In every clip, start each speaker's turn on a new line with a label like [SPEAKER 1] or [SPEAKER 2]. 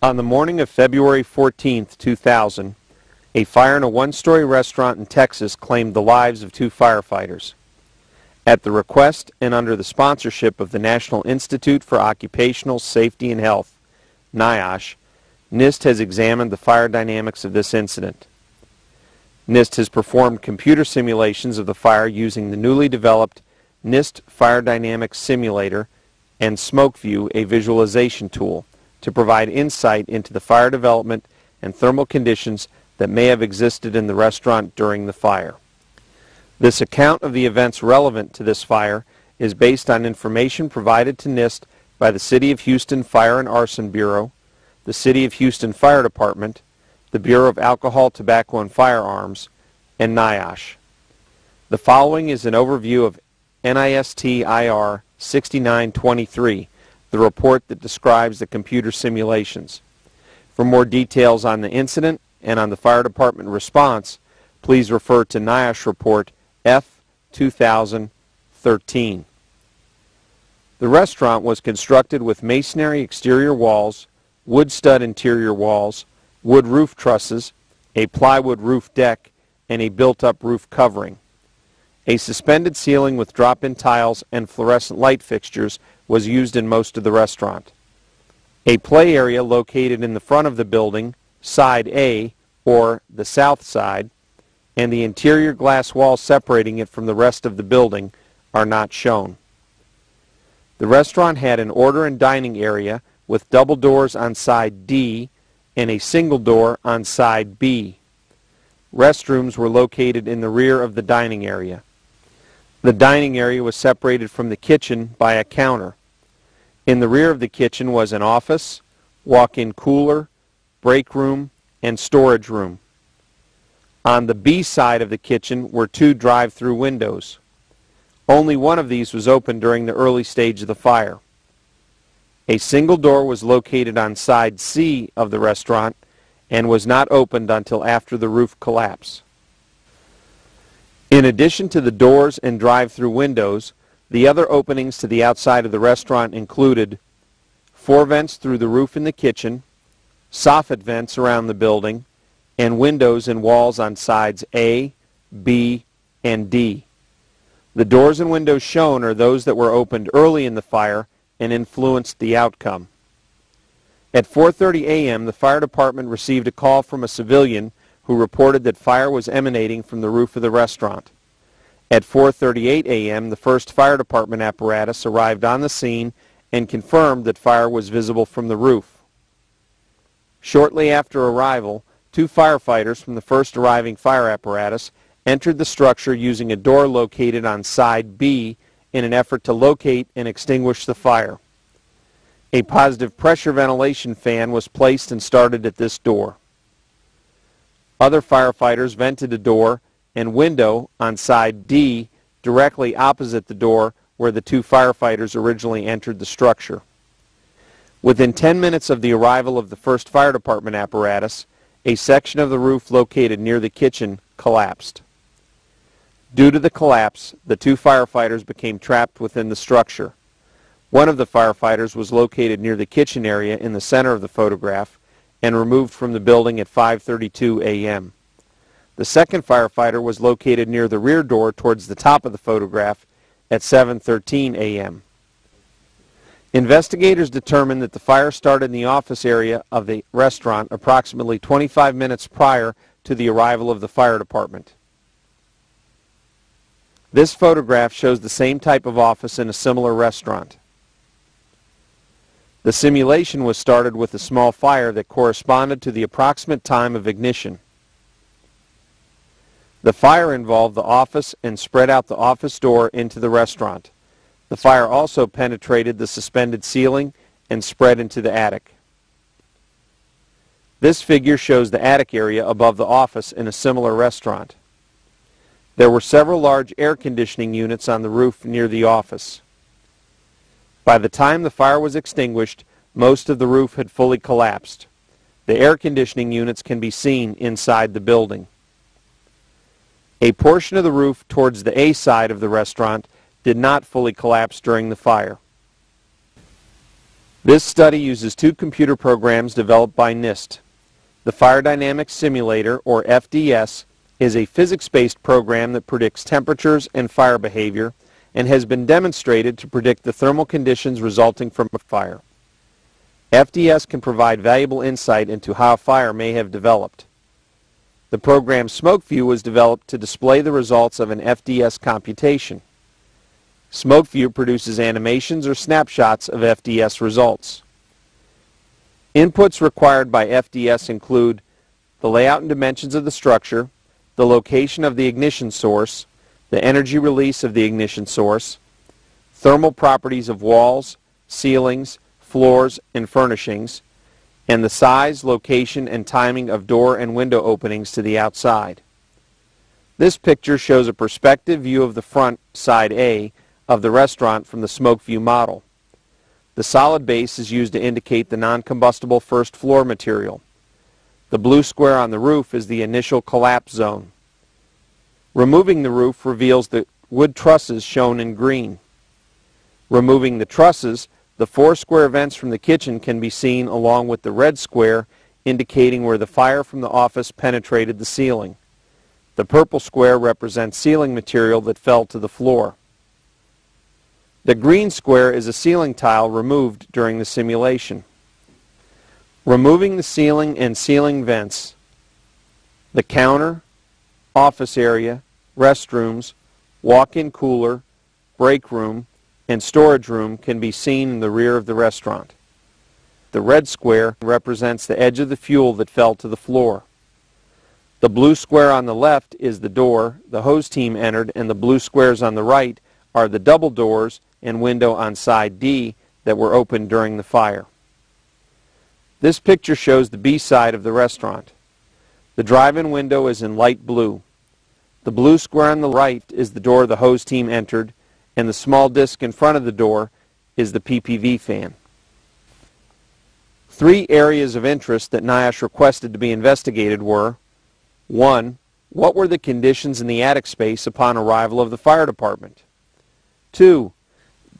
[SPEAKER 1] On the morning of February 14, 2000, a fire in a one-story restaurant in Texas claimed the lives of two firefighters. At the request and under the sponsorship of the National Institute for Occupational Safety and Health, NIOSH, NIST has examined the fire dynamics of this incident. NIST has performed computer simulations of the fire using the newly developed NIST Fire Dynamics Simulator and SmokeView, a visualization tool, to provide insight into the fire development and thermal conditions that may have existed in the restaurant during the fire. This account of the events relevant to this fire is based on information provided to NIST by the City of Houston Fire and Arson Bureau, the City of Houston Fire Department, the Bureau of Alcohol, Tobacco, and Firearms, and NIOSH. The following is an overview of NIST IR 6923, the report that describes the computer simulations. For more details on the incident and on the fire department response, please refer to NIOSH report F 2013. The restaurant was constructed with masonry exterior walls, wood stud interior walls, wood roof trusses, a plywood roof deck, and a built-up roof covering. A suspended ceiling with drop-in tiles and fluorescent light fixtures was used in most of the restaurant. A play area located in the front of the building, side A, or the south side, and the interior glass wall separating it from the rest of the building are not shown. The restaurant had an order and dining area with double doors on side D and a single door on side B. Restrooms were located in the rear of the dining area. The dining area was separated from the kitchen by a counter. In the rear of the kitchen was an office, walk-in cooler, break room, and storage room. On the B side of the kitchen were two drive-through windows. Only one of these was open during the early stage of the fire. A single door was located on side C of the restaurant and was not opened until after the roof collapse. In addition to the doors and drive-through windows, the other openings to the outside of the restaurant included four vents through the roof in the kitchen, soffit vents around the building, and windows and walls on sides A, B, and D. The doors and windows shown are those that were opened early in the fire and influenced the outcome. At 4.30 a.m., the fire department received a call from a civilian who reported that fire was emanating from the roof of the restaurant. At 4.38 a.m., the first fire department apparatus arrived on the scene and confirmed that fire was visible from the roof. Shortly after arrival, two firefighters from the first arriving fire apparatus entered the structure using a door located on side B in an effort to locate and extinguish the fire. A positive pressure ventilation fan was placed and started at this door. Other firefighters vented a door and window on side D directly opposite the door where the two firefighters originally entered the structure. Within 10 minutes of the arrival of the first fire department apparatus, a section of the roof located near the kitchen collapsed. Due to the collapse, the two firefighters became trapped within the structure. One of the firefighters was located near the kitchen area in the center of the photograph and removed from the building at 5.32 a.m. The second firefighter was located near the rear door towards the top of the photograph at 7.13 a.m. Investigators determined that the fire started in the office area of the restaurant approximately 25 minutes prior to the arrival of the fire department. This photograph shows the same type of office in a similar restaurant. The simulation was started with a small fire that corresponded to the approximate time of ignition. The fire involved the office and spread out the office door into the restaurant. The fire also penetrated the suspended ceiling and spread into the attic. This figure shows the attic area above the office in a similar restaurant. There were several large air conditioning units on the roof near the office. By the time the fire was extinguished, most of the roof had fully collapsed. The air conditioning units can be seen inside the building. A portion of the roof towards the A side of the restaurant did not fully collapse during the fire. This study uses two computer programs developed by NIST. The Fire Dynamics Simulator, or FDS, is a physics-based program that predicts temperatures and fire behavior and has been demonstrated to predict the thermal conditions resulting from a fire. FDS can provide valuable insight into how a fire may have developed. The program SmokeView was developed to display the results of an FDS computation. SmokeView produces animations or snapshots of FDS results. Inputs required by FDS include the layout and dimensions of the structure, the location of the ignition source, the energy release of the ignition source, thermal properties of walls, ceilings, floors, and furnishings, and the size, location, and timing of door and window openings to the outside. This picture shows a perspective view of the front, side A, of the restaurant from the SmokeView model. The solid base is used to indicate the non-combustible first floor material. The blue square on the roof is the initial collapse zone. Removing the roof reveals the wood trusses shown in green. Removing the trusses, the four square vents from the kitchen can be seen along with the red square indicating where the fire from the office penetrated the ceiling. The purple square represents ceiling material that fell to the floor. The green square is a ceiling tile removed during the simulation. Removing the ceiling and ceiling vents, the counter, office area, restrooms, walk-in cooler, break room, and storage room can be seen in the rear of the restaurant. The red square represents the edge of the fuel that fell to the floor. The blue square on the left is the door the hose team entered, and the blue squares on the right are the double doors and window on side D that were opened during the fire. This picture shows the B side of the restaurant. The drive-in window is in light blue. The blue square on the right is the door the hose team entered, and the small disc in front of the door is the PPV fan. Three areas of interest that NIOSH requested to be investigated were 1. What were the conditions in the attic space upon arrival of the fire department? 2.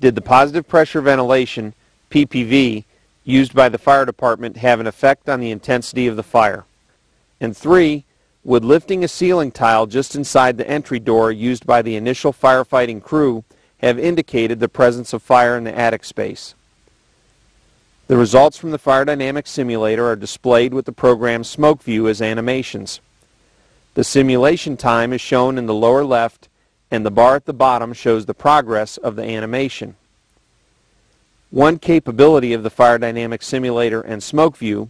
[SPEAKER 1] Did the positive pressure ventilation, PPV, used by the fire department have an effect on the intensity of the fire? And three, would lifting a ceiling tile just inside the entry door used by the initial firefighting crew have indicated the presence of fire in the attic space? The results from the fire dynamics simulator are displayed with the program SmokeView as animations. The simulation time is shown in the lower left and the bar at the bottom shows the progress of the animation. One capability of the Fire Dynamics Simulator and SmokeView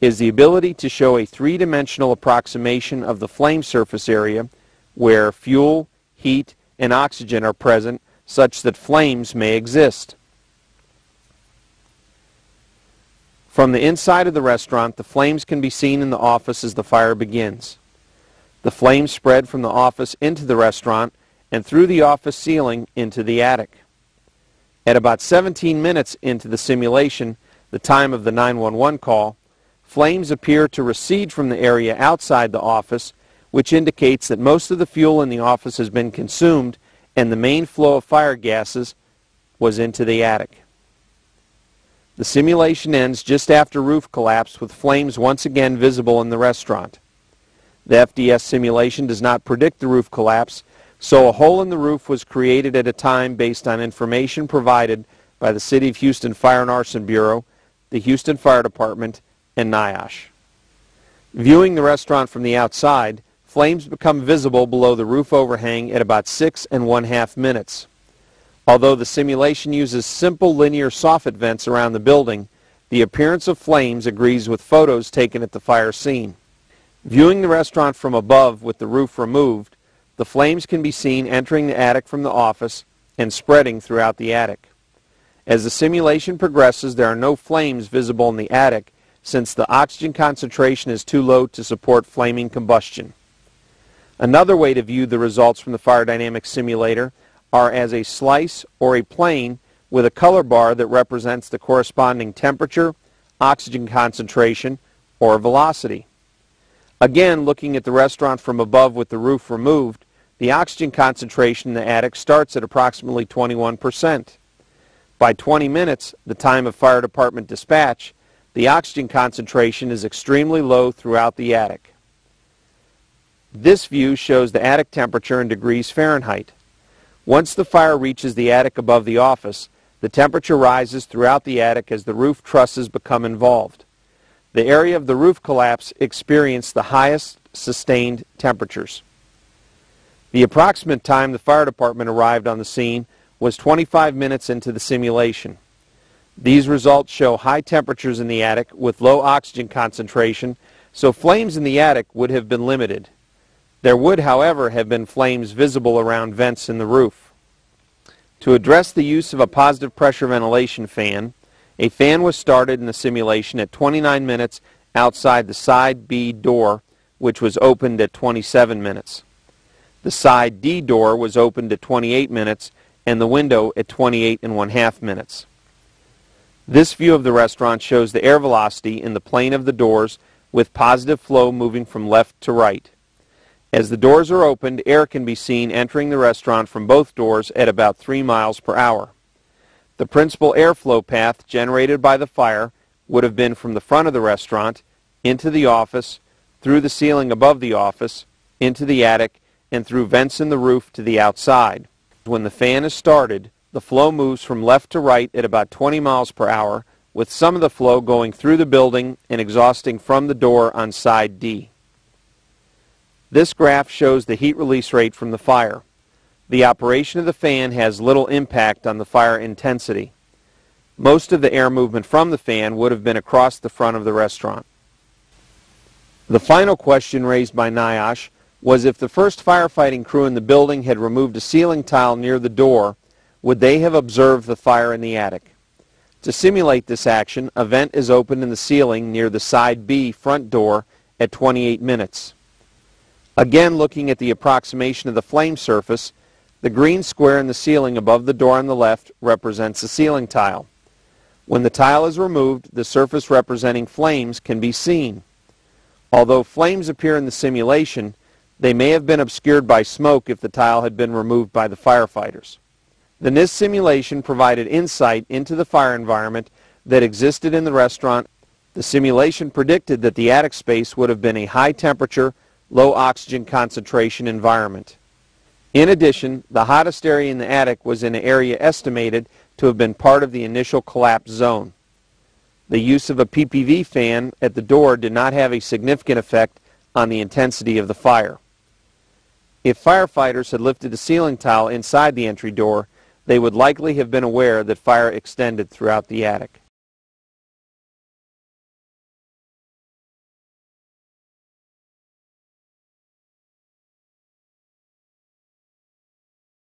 [SPEAKER 1] is the ability to show a three-dimensional approximation of the flame surface area where fuel, heat, and oxygen are present such that flames may exist. From the inside of the restaurant, the flames can be seen in the office as the fire begins. The flames spread from the office into the restaurant and through the office ceiling into the attic. At about 17 minutes into the simulation, the time of the 911 call, flames appear to recede from the area outside the office, which indicates that most of the fuel in the office has been consumed and the main flow of fire gases was into the attic. The simulation ends just after roof collapse with flames once again visible in the restaurant. The FDS simulation does not predict the roof collapse so a hole in the roof was created at a time based on information provided by the City of Houston Fire and Arson Bureau, the Houston Fire Department, and NIOSH. Viewing the restaurant from the outside, flames become visible below the roof overhang at about six and one-half minutes. Although the simulation uses simple linear soffit vents around the building, the appearance of flames agrees with photos taken at the fire scene. Viewing the restaurant from above with the roof removed, the flames can be seen entering the attic from the office and spreading throughout the attic. As the simulation progresses, there are no flames visible in the attic since the oxygen concentration is too low to support flaming combustion. Another way to view the results from the fire dynamics simulator are as a slice or a plane with a color bar that represents the corresponding temperature, oxygen concentration, or velocity. Again, looking at the restaurant from above with the roof removed, the oxygen concentration in the attic starts at approximately 21%. By 20 minutes, the time of fire department dispatch, the oxygen concentration is extremely low throughout the attic. This view shows the attic temperature in degrees Fahrenheit. Once the fire reaches the attic above the office, the temperature rises throughout the attic as the roof trusses become involved. The area of the roof collapse experienced the highest sustained temperatures. The approximate time the fire department arrived on the scene was 25 minutes into the simulation. These results show high temperatures in the attic with low oxygen concentration, so flames in the attic would have been limited. There would, however, have been flames visible around vents in the roof. To address the use of a positive pressure ventilation fan, a fan was started in the simulation at 29 minutes outside the side B door, which was opened at 27 minutes. The side D door was opened at 28 minutes and the window at 28 and one half minutes. This view of the restaurant shows the air velocity in the plane of the doors with positive flow moving from left to right. As the doors are opened, air can be seen entering the restaurant from both doors at about 3 miles per hour. The principal airflow path generated by the fire would have been from the front of the restaurant into the office, through the ceiling above the office, into the attic, and through vents in the roof to the outside. When the fan is started, the flow moves from left to right at about 20 miles per hour, with some of the flow going through the building and exhausting from the door on side D. This graph shows the heat release rate from the fire. The operation of the fan has little impact on the fire intensity. Most of the air movement from the fan would have been across the front of the restaurant. The final question raised by NIOSH was if the first firefighting crew in the building had removed a ceiling tile near the door would they have observed the fire in the attic? To simulate this action, a vent is opened in the ceiling near the side B front door at 28 minutes. Again, looking at the approximation of the flame surface, the green square in the ceiling above the door on the left represents a ceiling tile. When the tile is removed, the surface representing flames can be seen. Although flames appear in the simulation, they may have been obscured by smoke if the tile had been removed by the firefighters. The NIST simulation provided insight into the fire environment that existed in the restaurant. The simulation predicted that the attic space would have been a high temperature, low oxygen concentration environment. In addition, the hottest area in the attic was in an area estimated to have been part of the initial collapse zone. The use of a PPV fan at the door did not have a significant effect on the intensity of the fire. If firefighters had lifted the ceiling tile inside the entry door, they would likely have been aware that fire extended throughout the attic.